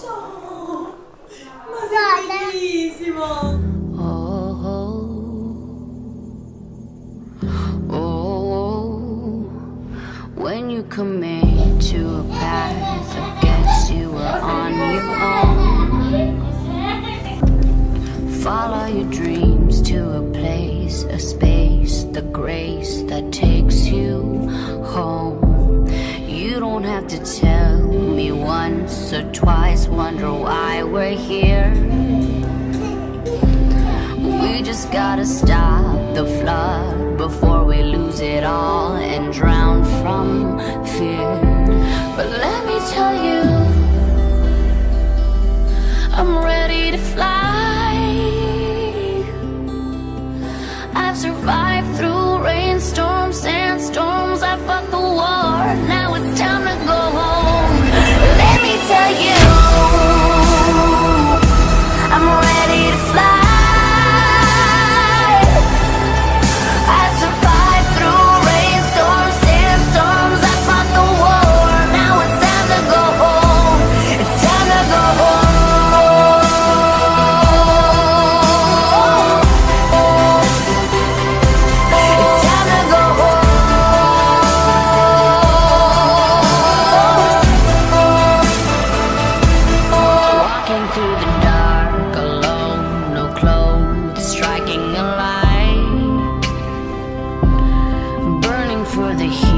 Ciao! Ma oh, When you commit to a path, I guess you were on your own. Follow your dreams to a place, a space, the grace that have to tell me once or twice, wonder why we're here. We just gotta stop the flood before we lose it all and drown from fear. But let me tell you, I'm ready to fly. I've survived. for the